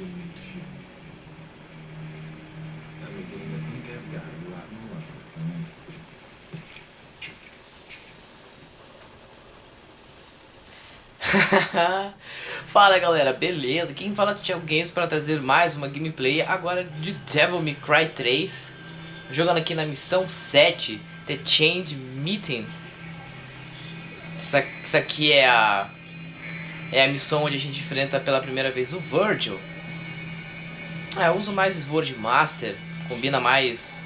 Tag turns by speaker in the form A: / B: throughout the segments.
A: luck.
B: Fala galera, beleza? Quem fala Thiago Games para trazer mais uma gameplay agora de Devil May Cry 3 Jogando aqui na missão 7, The Change Meeting Essa, essa aqui é a, é a missão onde a gente enfrenta pela primeira vez o Virgil é, eu uso mais Sword Master, combina mais...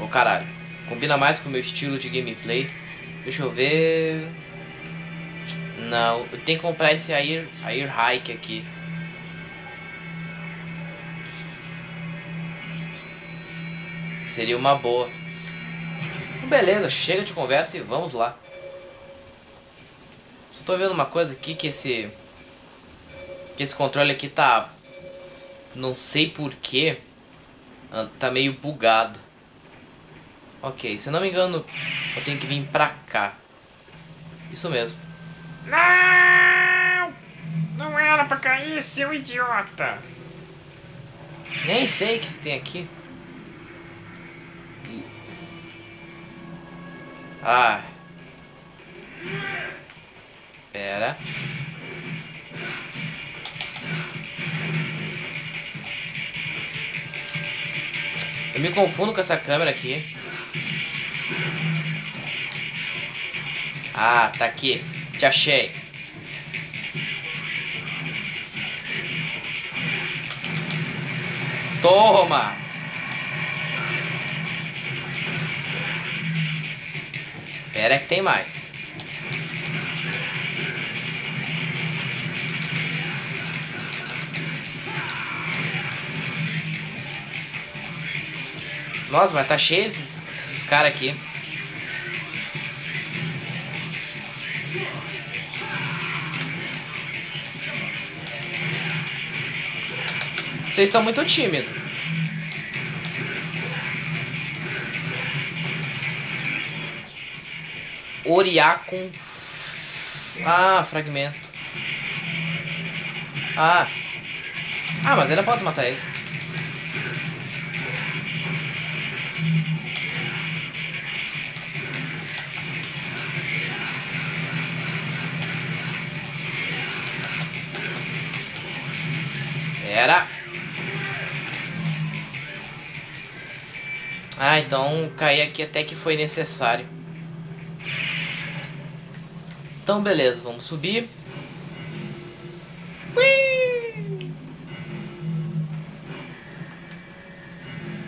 B: Ô oh, caralho, combina mais com o meu estilo de gameplay Deixa eu ver... Não, eu tenho que comprar esse Air, Air Hike aqui. Seria uma boa. Beleza, chega de conversa e vamos lá. Só tô vendo uma coisa aqui que esse que esse controle aqui tá não sei porquê tá meio bugado. Ok, se eu não me engano eu tenho que vir pra cá. Isso mesmo.
C: Não! Não era pra cair, seu idiota!
B: Nem sei o que tem aqui. Ah. Pera. Me confundo com essa câmera aqui. Ah, tá aqui. Te achei. Toma! Pera que tem mais. Nossa, mas tá cheio esses, esses caras aqui. Vocês estão muito tímidos. Oriacum. Ah, fragmento. Ah. Ah, mas ainda posso matar eles. Ah, então cair aqui até que foi necessário. Então beleza, vamos subir. Ui!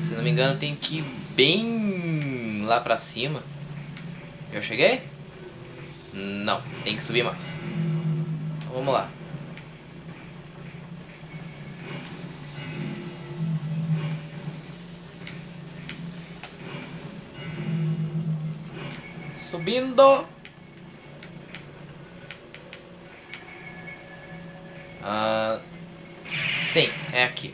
B: Se não me engano tem que ir bem lá pra cima. Eu cheguei? Não, tem que subir mais. Então, vamos lá. Subindo. Ah, sim, é aqui.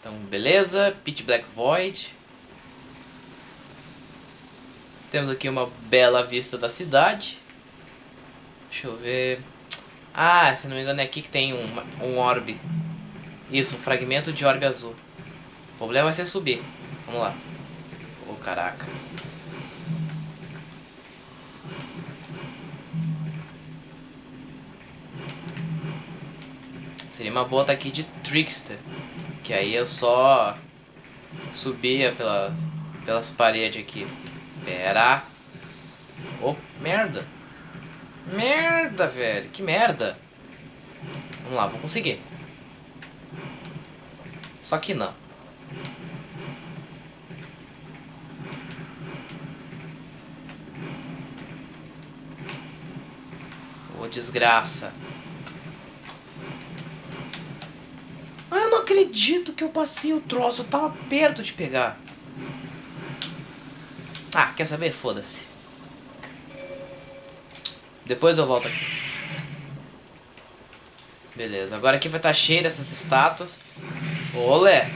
B: Então, beleza. Pitch Black Void. Temos aqui uma bela vista da cidade. Deixa eu ver. Ah, se não me engano é aqui que tem um, um orbe. Isso, um fragmento de orbe azul. O problema vai ser subir. Vamos lá. Oh, caraca. Seria uma boa tá aqui de Trickster. Que aí eu só subia pela, pelas paredes aqui. Pera. Oh, merda. Merda, velho. Que merda. Vamos lá, vou conseguir. Só que não. Ô, oh, desgraça. Ah, eu não acredito que eu passei o troço. Eu tava perto de pegar. Ah, quer saber? Foda-se. Depois eu volto aqui. Beleza, agora aqui vai estar cheio dessas estátuas. Olé!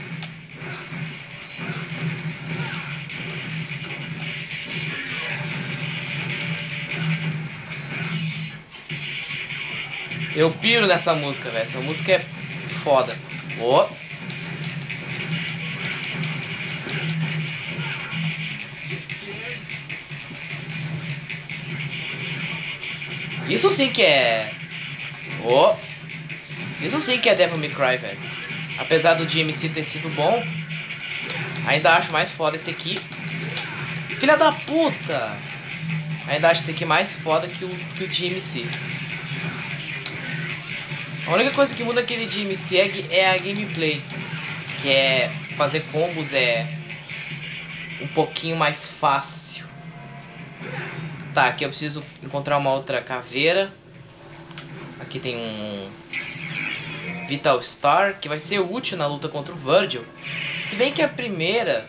B: Eu piro nessa música, velho. Essa música é foda. Ó. Isso sim que é. Ó. Isso sim que é Devil May Cry, velho. Apesar do DMC ter sido bom, ainda acho mais foda esse aqui. Filha da puta! Ainda acho esse aqui mais foda que o, que o DMC. A única coisa que muda aquele DMC é, é a gameplay. Que é fazer combos é um pouquinho mais fácil. Tá, aqui eu preciso encontrar uma outra caveira. Aqui tem um Vital Star, que vai ser útil na luta contra o Virgil. Se bem que a primeira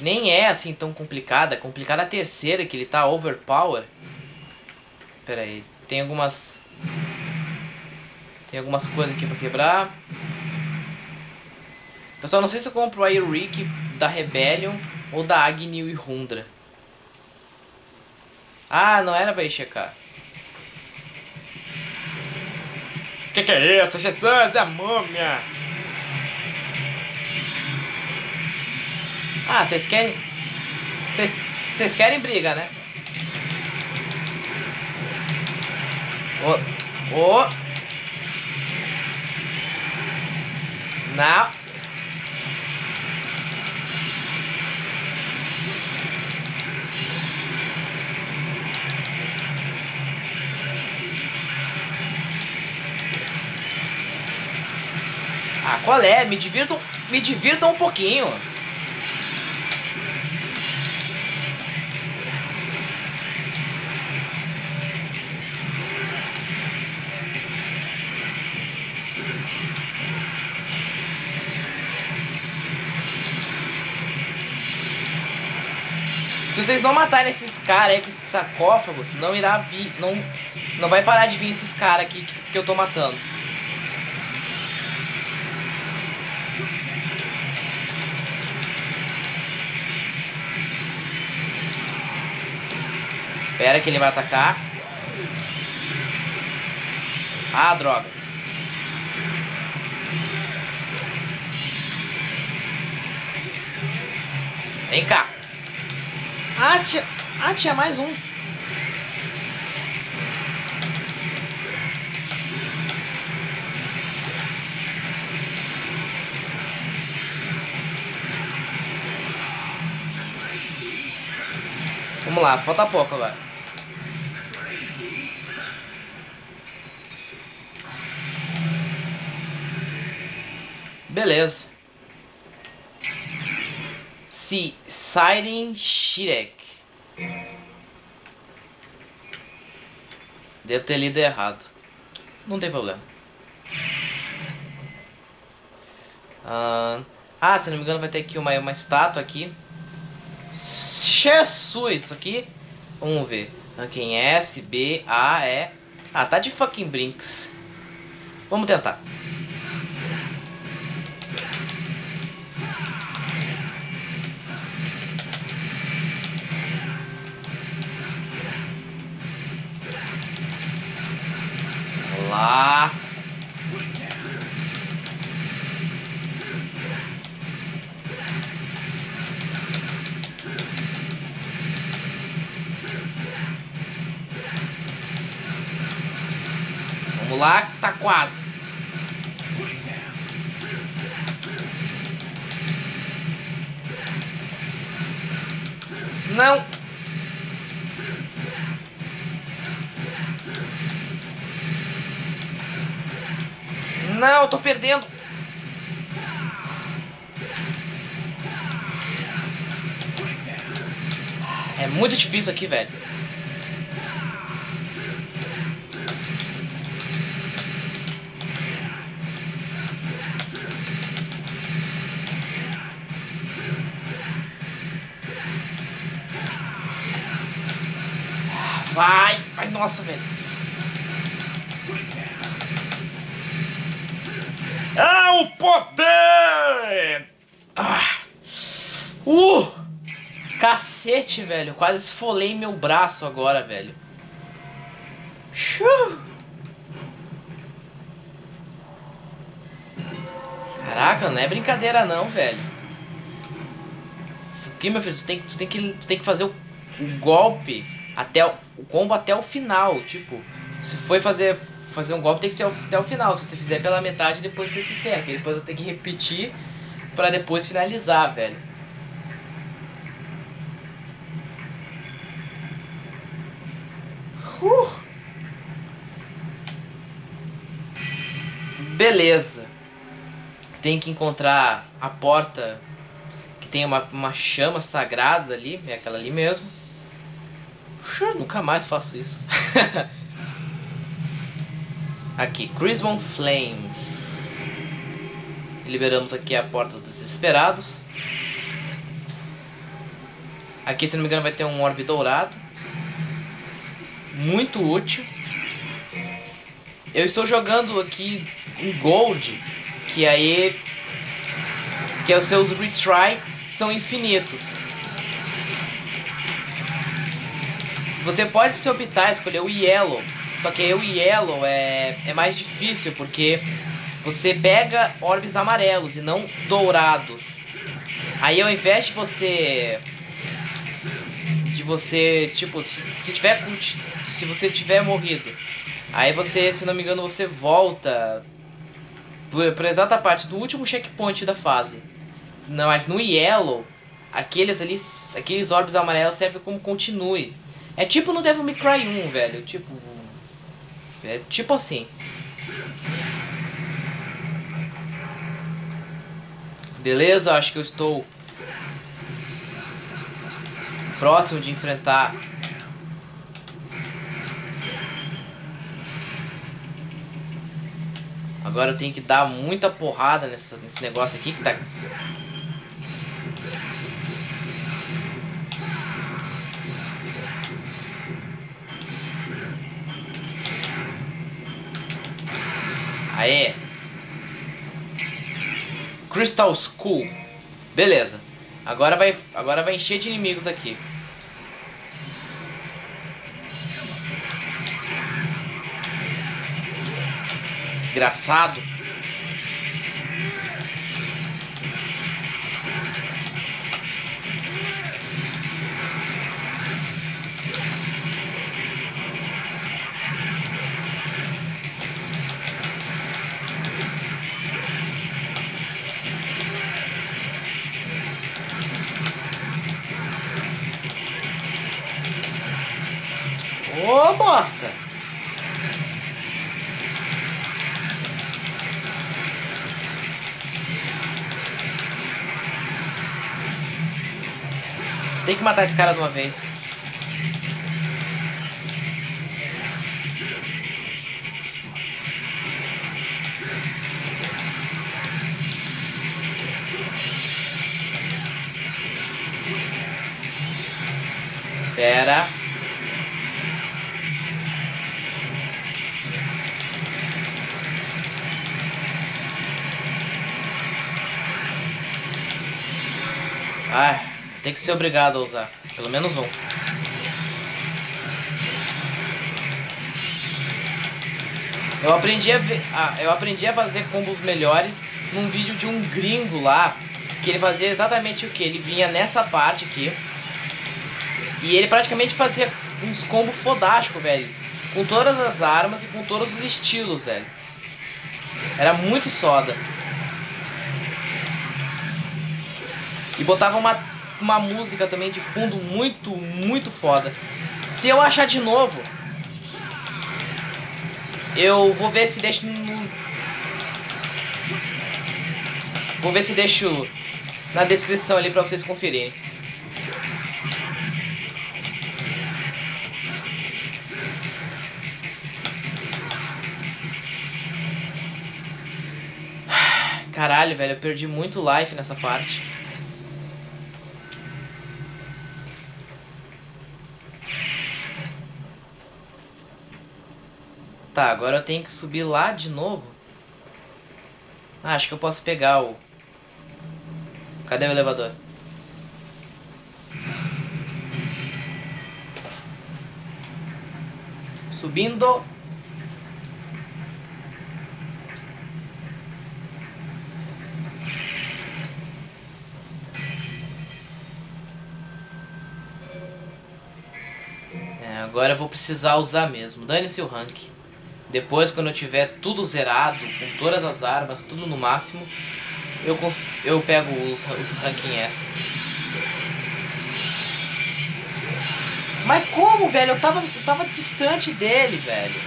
B: nem é assim tão complicada. É complicada a terceira, que ele tá overpower. Pera aí, tem algumas... Tem algumas coisas aqui pra quebrar. Pessoal, não sei se eu compro a Rick da Rebellion ou da Agnew e Rundra. Ah, não era pra ir checar.
C: Que que é isso? Jesus, é a múmia!
B: Ah, vocês querem... Vocês querem briga, né? Ô... Ô... Não. Ah, qual é? Me divirtam, me divirtam um pouquinho. Vocês não matarem esses caras aí com esses sarcófagos, não irá vir. Não, não vai parar de vir esses caras aqui que, que eu tô matando. Espera que ele vai atacar. Ah, droga. Vem cá. Ah, tinha, ah, mais um. Vamos lá, falta pouco agora. Beleza. Se Siren Shirek. Devo ter lido errado. Não tem problema. Ah, ah, se não me engano vai ter aqui uma, uma estátua aqui. Jesus, isso aqui. Vamos ver. Ranking S, B, A, E. Ah, tá de fucking brinks. Vamos tentar. Lá. Vamos lá, tá quase. Não. Não, eu tô perdendo. É muito difícil aqui, velho. Vai, vai, nossa, velho.
C: Poder!
B: Ah. Uh! Cacete, velho. Quase esfolei meu braço agora, velho. Shoo! Caraca, não é brincadeira não, velho. Isso aqui, meu filho, você tem, você tem, que, você tem que fazer o, o golpe até o, o combo até o final. Tipo, se foi fazer, fazer um golpe, tem que ser até o final. Se você fizer pela metade, depois você se perde. Depois eu tenho que repetir pra depois finalizar, velho. Uh. Beleza. Tem que encontrar a porta que tem uma, uma chama sagrada ali, é aquela ali mesmo. Puxa, nunca mais faço isso. aqui, Crimson Flames. Liberamos aqui a porta dos desesperados. Aqui, se não me engano, vai ter um orbe dourado. Muito útil. Eu estou jogando aqui em Gold, que aí que os seus retry são infinitos. Você pode se optar escolher o Yellow, só que o Yellow é, é mais difícil porque você pega orbes amarelos e não dourados. Aí ao invés de você de você, tipo, se tiver se você tiver morrido, aí você, se não me engano, você volta para exata parte do último checkpoint da fase. Não, mas no Yellow, aqueles ali, aqueles orbes amarelos servem como continue. É tipo no Devil May Cry 1, velho, tipo é tipo assim. Beleza, acho que eu estou próximo de enfrentar Agora eu tenho que dar muita porrada nessa, nesse negócio aqui que tá... Aê! Crystal School. Beleza. Agora vai, agora vai encher de inimigos aqui. Desgraçado. Bosta! Tem que matar esse cara de uma vez. Pera. Que ser obrigado a usar. Pelo menos um. Eu aprendi a, eu aprendi a fazer combos melhores num vídeo de um gringo lá. Que ele fazia exatamente o que? Ele vinha nessa parte aqui. E ele praticamente fazia uns combos fodásticos, velho. Com todas as armas e com todos os estilos, velho. Era muito soda. E botava uma uma música também de fundo muito, muito foda. Se eu achar de novo, eu vou ver se deixo no... Vou ver se deixo na descrição ali pra vocês conferirem. Caralho, velho, eu perdi muito life nessa parte. Tá, agora eu tenho que subir lá de novo. Ah, acho que eu posso pegar o... Cadê o elevador? Subindo. É, agora eu vou precisar usar mesmo. Dane-se o rank. Depois, quando eu tiver tudo zerado, com todas as armas, tudo no máximo, eu, eu pego os, os ranking S. Mas como, velho? Eu tava, eu tava distante dele, velho.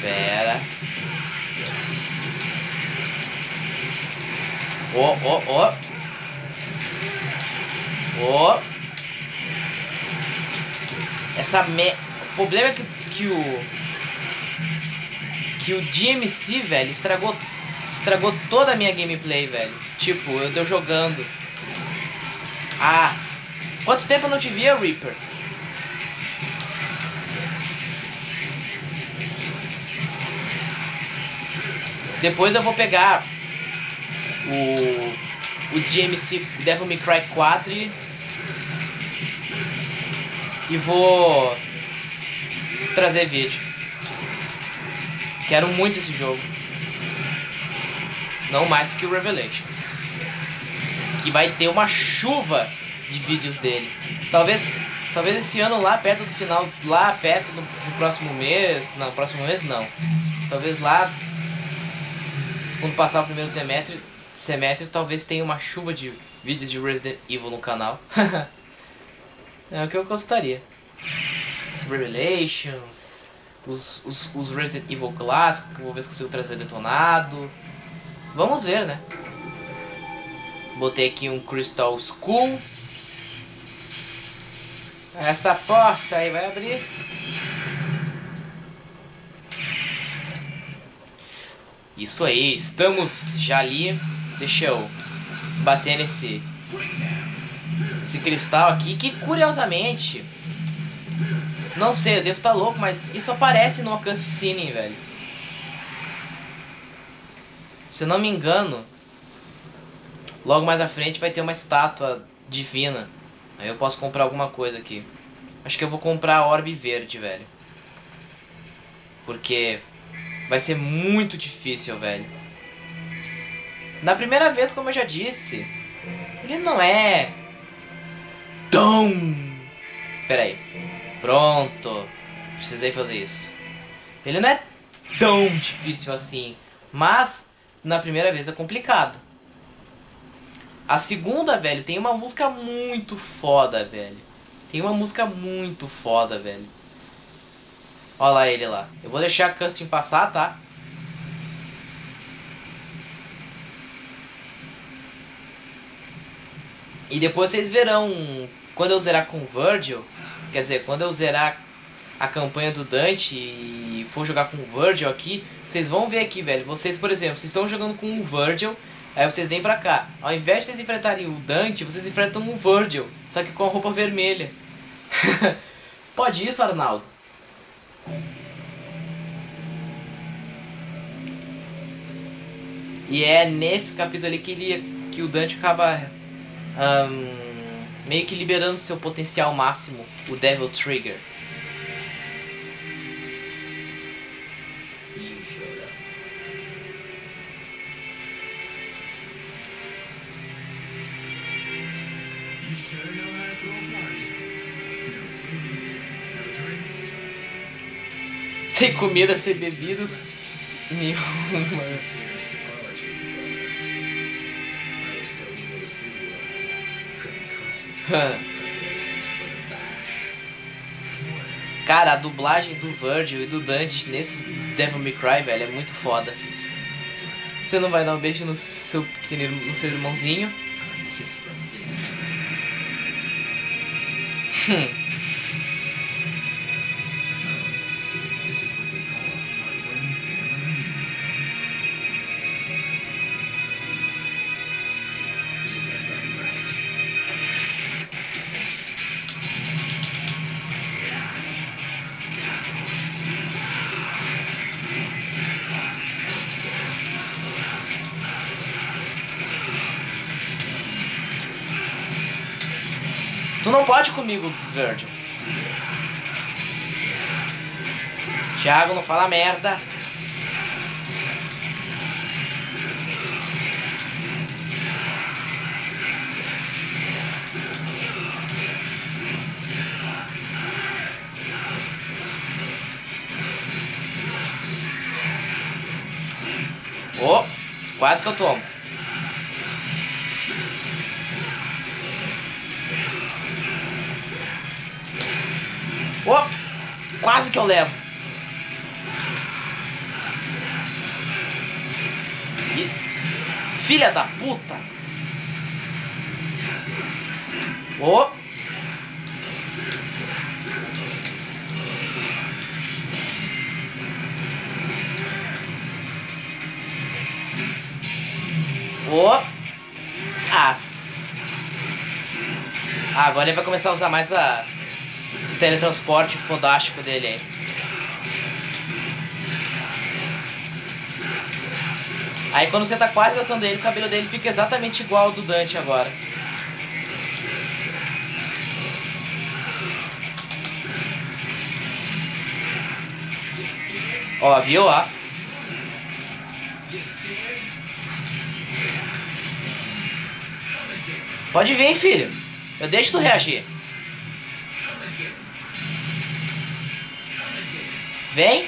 B: Pera. Ó, ó, ó. Ó. Essa me... O problema é que, que o... Que o DMC, velho, estragou... Estragou toda a minha gameplay, velho. Tipo, eu tô jogando. Ah. Quanto tempo eu não te via, Reaper? Depois eu vou pegar o, o DMC Devil May Cry 4 e, e vou trazer vídeo. Quero muito esse jogo. Não mais do que o Revelations. Que vai ter uma chuva de vídeos dele. Talvez, talvez esse ano lá perto do final, lá perto do, do próximo mês, não, próximo mês não. Talvez lá quando passar o primeiro semestre, semestre talvez tenha uma chuva de vídeos de Resident Evil no canal. é o que eu gostaria. Revelations, os, os, os Resident Evil clássicos, que eu vou ver se consigo trazer detonado. Vamos ver, né? Botei aqui um Crystal Skull. Essa porta aí vai abrir. Isso aí, estamos já ali. Deixa eu bater nesse esse cristal aqui, que curiosamente, não sei, eu devo estar tá louco, mas isso aparece no alcance Cine, velho. Se eu não me engano, logo mais à frente vai ter uma estátua divina. Aí eu posso comprar alguma coisa aqui. Acho que eu vou comprar a orbe verde, velho. Porque vai ser muito difícil, velho. Na primeira vez, como eu já disse, ele não é tão... Pera aí. Pronto. Precisei fazer isso. Ele não é tão difícil assim, mas na primeira vez é complicado. A segunda, velho, tem uma música muito foda, velho. Tem uma música muito foda, velho. Olha lá ele lá. Eu vou deixar a custom passar, tá? E depois vocês verão, quando eu zerar com o Virgil, quer dizer, quando eu zerar a campanha do Dante e for jogar com o Virgil aqui, vocês vão ver aqui, velho. Vocês, por exemplo, vocês estão jogando com o Virgil, aí vocês vêm pra cá. Ao invés de vocês enfrentarem o Dante, vocês enfrentam o Virgil, só que com a roupa vermelha. Pode isso, Arnaldo? E é nesse capítulo ali que, ele, que o Dante acaba um, meio que liberando seu potencial máximo, o Devil Trigger. sem comida, sem bebidas nenhuma. Cara, a dublagem do Virgil e do Dante nesse Devil May Cry, velho, é muito foda. Você não vai dar um beijo no seu pequeno, no seu irmãozinho. Hum. Tu não pode comigo, Virgil. Thiago, não fala merda. Ô, quase que eu tomo. Eu levo. Ih, Filha da puta. Ô. Ô. As. Ah, agora ele vai começar a usar mais a, teletransporte fodástico dele aí. Aí quando você tá quase matando ele, o cabelo dele fica exatamente igual ao do Dante agora. Ó, viu? Ó. Pode vir, filho. Eu deixo tu reagir. Vem.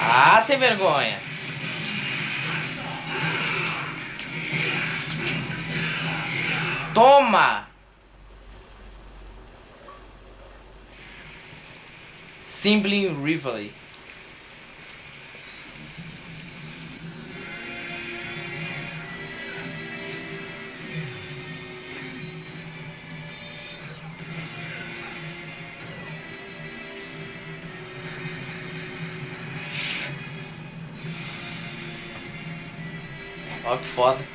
B: Ah, sem vergonha. Toma! Sibling Rivalry. Ó que foda.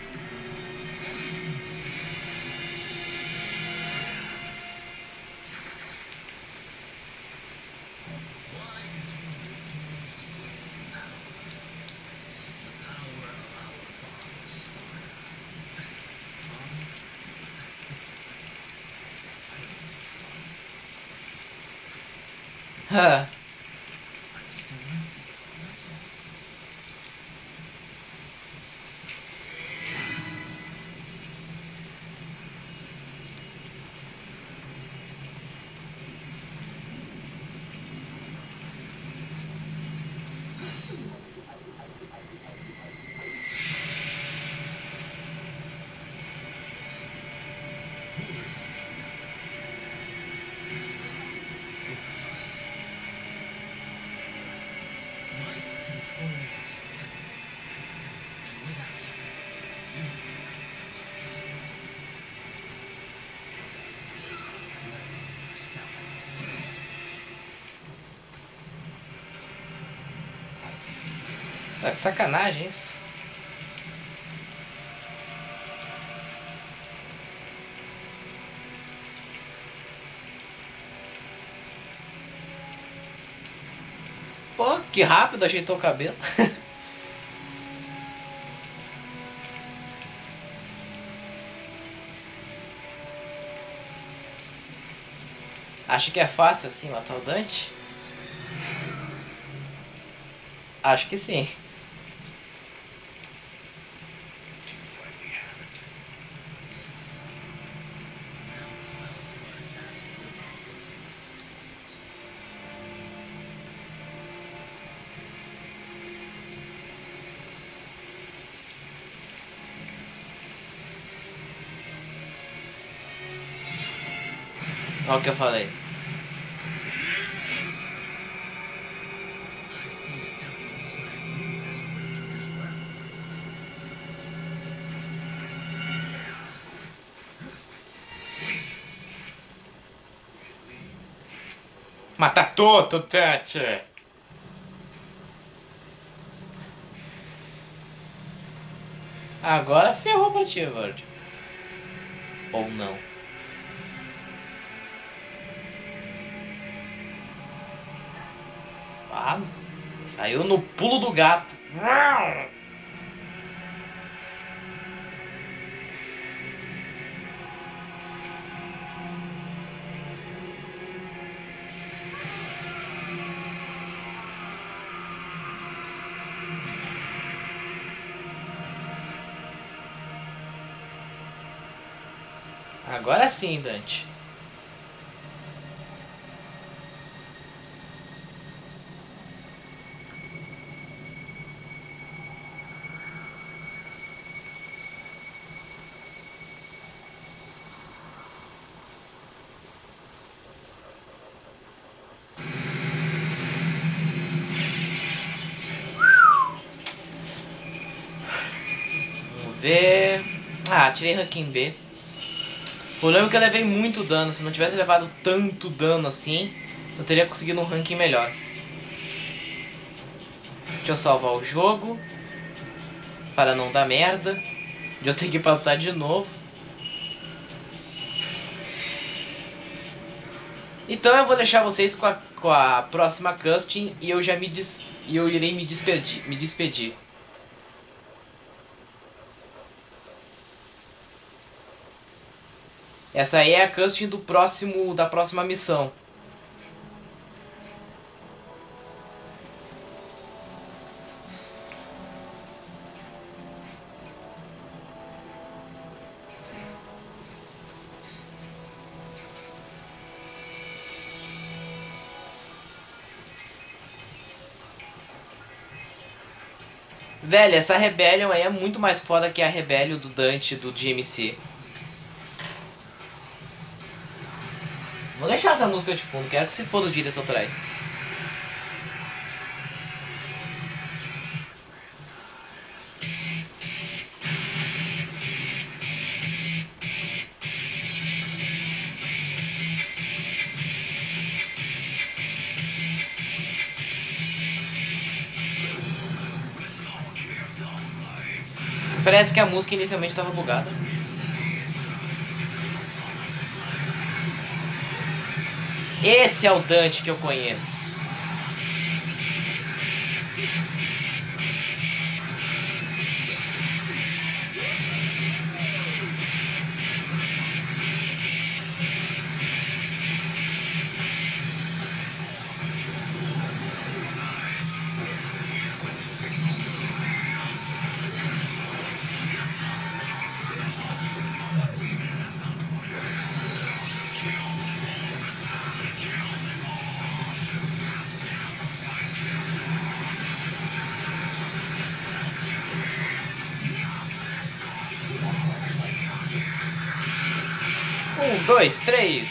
B: Sacanagem isso. Pô, que rápido ajeitou o cabelo. Acho que é fácil assim matar o Dante? Acho que sim. Olha o que eu falei.
C: Mata tutto, Tete!
B: Agora ferrou pra ti, Verde. Ou não. Saiu no pulo do gato. Agora sim, Dante. Vamos ver. Tirei ranking B. O problema é que eu levei muito dano. Se não tivesse levado tanto dano assim, eu teria conseguido um ranking melhor. Deixa eu salvar o jogo. Para não dar merda. De eu ter que passar de novo. Então eu vou deixar vocês com a, com a próxima casting e eu já me des, eu irei me despedir, me despedir. Essa aí é a casting do próximo da próxima missão. Velho, essa Rebellion aí é muito mais foda que a Rebellion do Dante do DMC. Essa música de fundo, quero que se foda o direitos autorais. Parece que a música inicialmente estava bugada. Esse é o Dante que eu conheço. Dois, três.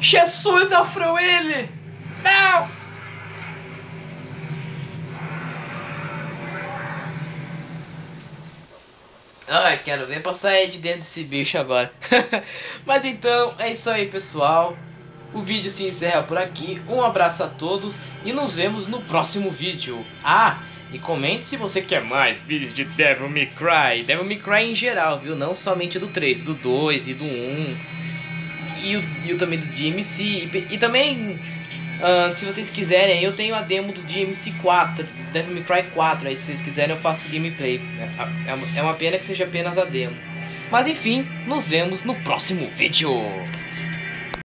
B: Jesus, Alfrão, ele! Não! Ai, quero ver pra sair de dentro desse bicho agora. Mas então, é isso aí, pessoal. O vídeo se encerra por aqui. Um abraço a todos e nos vemos no próximo vídeo. Ah, e comente se você quer mais vídeos de Devil May Cry. Devil May Cry em geral, viu? Não somente do 3, do 2 e do 1 e o, e o também do DMC. E, e também, se vocês quiserem, eu tenho a demo do DMC 4, Devil May Cry 4. Aí se vocês quiserem eu faço gameplay. É, é, é uma pena que seja apenas a demo. Mas enfim, nos vemos no próximo vídeo.